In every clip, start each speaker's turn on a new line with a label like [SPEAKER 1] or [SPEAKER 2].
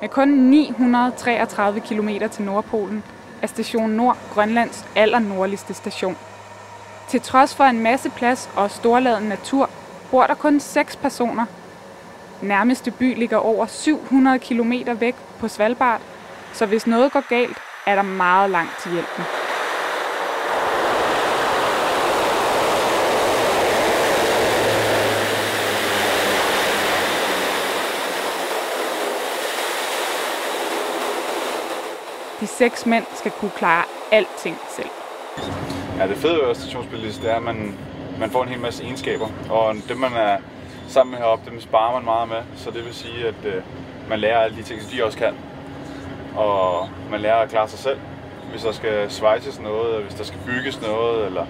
[SPEAKER 1] Med kun 933 km til Nordpolen er station Nord Grønlands allernordligste station. Til trods for en masse plads og storladen natur, bor der kun 6 personer. Nærmeste by ligger over 700 km væk på Svalbard, så hvis noget går galt, er der meget langt til hjælpen. De seks mænd skal kunne klare alting selv.
[SPEAKER 2] Ja, det fede ved stationsbilist, det er, at man, man får en hel masse egenskaber. Og det, man er sammen med heroppe, dem sparer man meget med. Så det vil sige, at øh, man lærer alle de ting, som de også kan. Og man lærer at klare sig selv. Hvis der skal svejses noget, eller hvis der skal bygges noget, eller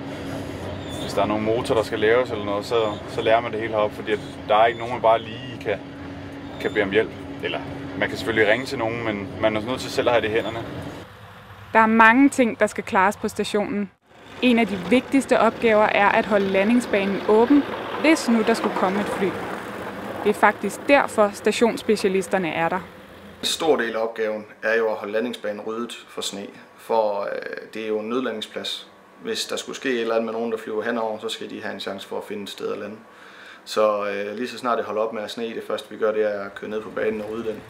[SPEAKER 2] hvis der er nogle motor, der skal laves eller noget, så, så lærer man det hele heroppe. Fordi at der er ikke nogen, man bare lige kan, kan bede om hjælp. Eller man kan selvfølgelig ringe til nogen, men man er nødt til selv at have det i hænderne.
[SPEAKER 1] Der er mange ting, der skal klares på stationen. En af de vigtigste opgaver er at holde landingsbanen åben, hvis nu der skulle komme et fly. Det er faktisk derfor stationsspecialisterne er der.
[SPEAKER 3] En stor del af opgaven er jo at holde landingsbanen ryddet for sne, for øh, det er jo en nødlandingsplads. Hvis der skulle ske et eller andet med nogen, der flyver henover, så skal de have en chance for at finde et sted at lande. Så øh, lige så snart det holder op med at sne, det første vi gør, det er at køre ned på banen og rydde den.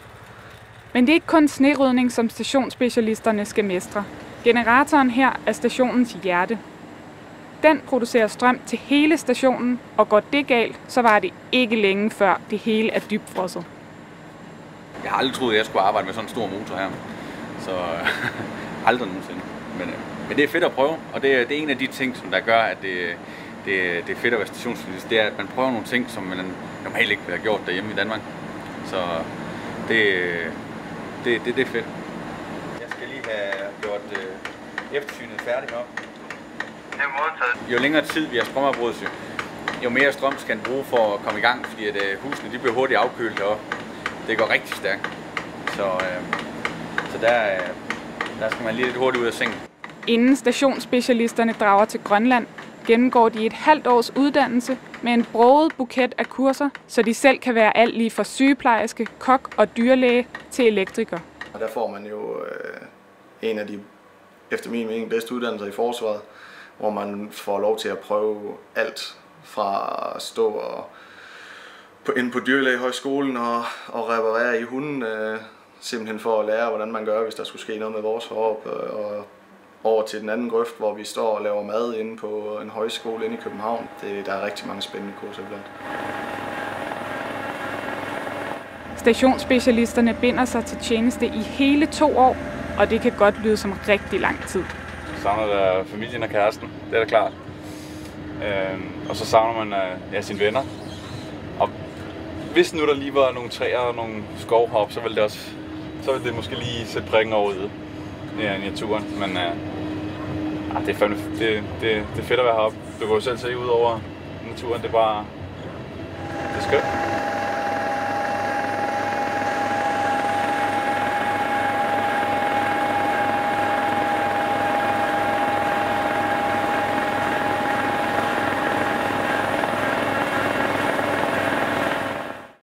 [SPEAKER 1] Men det er ikke kun snerydning, som stationsspecialisterne skal mestre. Generatoren her er stationens hjerte. Den producerer strøm til hele stationen, og går det galt, så var det ikke længe før det hele er dybfrosset.
[SPEAKER 4] Jeg har aldrig troet, at jeg skulle arbejde med sådan en stor motor her. Så aldrig nogensinde. Men, øh, men det er fedt at prøve, og det er, det er en af de ting, som der gør, at det, det, det er fedt at være stationsfilist. Det er, at man prøver nogle ting, som man normalt ikke ville have gjort derhjemme i Danmark. Så det, det, det, det er fedt. Jeg skal lige have gjort øh, eftersynet færdigt op.
[SPEAKER 5] Det er modtaget.
[SPEAKER 4] Jo længere tid vi har strømafbrydelse, jo mere strøm skal den bruge for at komme i gang, fordi at, øh, husene de bliver hurtigt afkølet heroppe. Det går rigtig stærkt. Så, øh, så der, øh, der skal man lige lidt hurtigt ud af sengen.
[SPEAKER 1] Inden stationsspecialisterne drager til Grønland, gennemgår de et halvt års uddannelse med en broget buket af kurser, så de selv kan være alt lige fra sygeplejerske, kok og dyrlæge til elektriker.
[SPEAKER 3] Og der får man jo øh, en af de, efter min mening, bedste uddannelser i forsvaret, hvor man får lov til at prøve alt fra at stå og på, inde på dyrlægehøjskolen og, og reparere i hunden, øh, simpelthen for at lære, hvordan man gør, hvis der skulle ske noget med vores hår, øh, og over til den anden grøft, hvor vi står og laver mad inde på en højskole inde i København. Det, der er rigtig mange spændende kurser blandt.
[SPEAKER 1] Stationsspecialisterne binder sig til tjeneste i hele to år, og det kan godt lyde som rigtig lang tid.
[SPEAKER 2] Så savner der familien og kæresten, det er da klart. Øhm, og så savner man øh, ja, sine venner. Og hvis nu der lige var nogle træer og nogle skovhop, så ville det også så ville det måske lige sætte prikken over i ja, i naturen. Men øh, ah, det, er fandme, det, det, det er fedt at være heroppe. Du kan jo selv se ud over naturen, det er bare det er skønt.